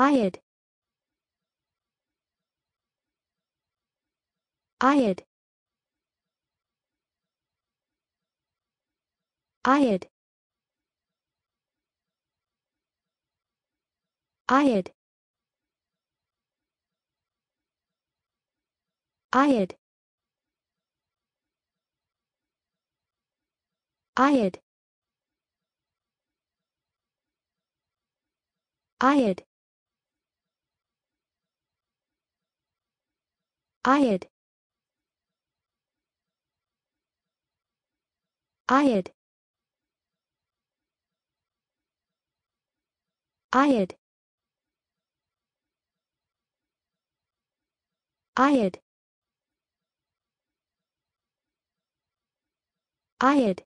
Ayad. Ayad. Ayad. Ayad. Ayad. Ayad. Ayad. Ayad. Ayad. Ayad. Ayad. Ayad.